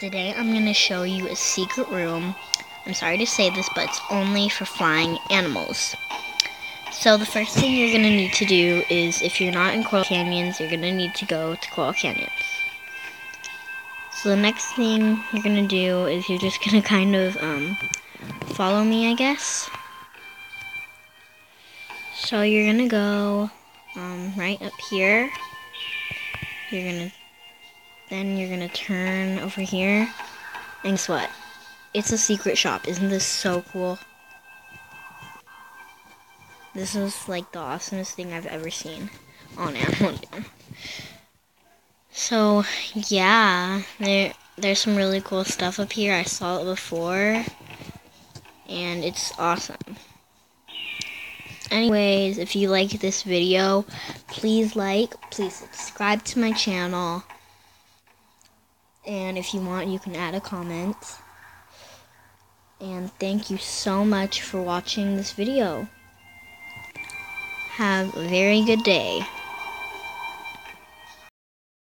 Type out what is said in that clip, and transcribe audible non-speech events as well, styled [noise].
Today I'm going to show you a secret room. I'm sorry to say this, but it's only for flying animals. So the first thing you're going to need to do is, if you're not in Coral Canyons, you're going to need to go to Coral Canyons. So the next thing you're going to do is you're just going [laughs] to kind of um, follow me, I guess. So you're going to go um, right up here. You're going to then you're gonna turn over here. And guess what? It's a secret shop. Isn't this so cool? This is like the awesomest thing I've ever seen on Jam. So yeah, there there's some really cool stuff up here. I saw it before, and it's awesome. Anyways, if you like this video, please like, please subscribe to my channel. And if you want, you can add a comment. And thank you so much for watching this video. Have a very good day.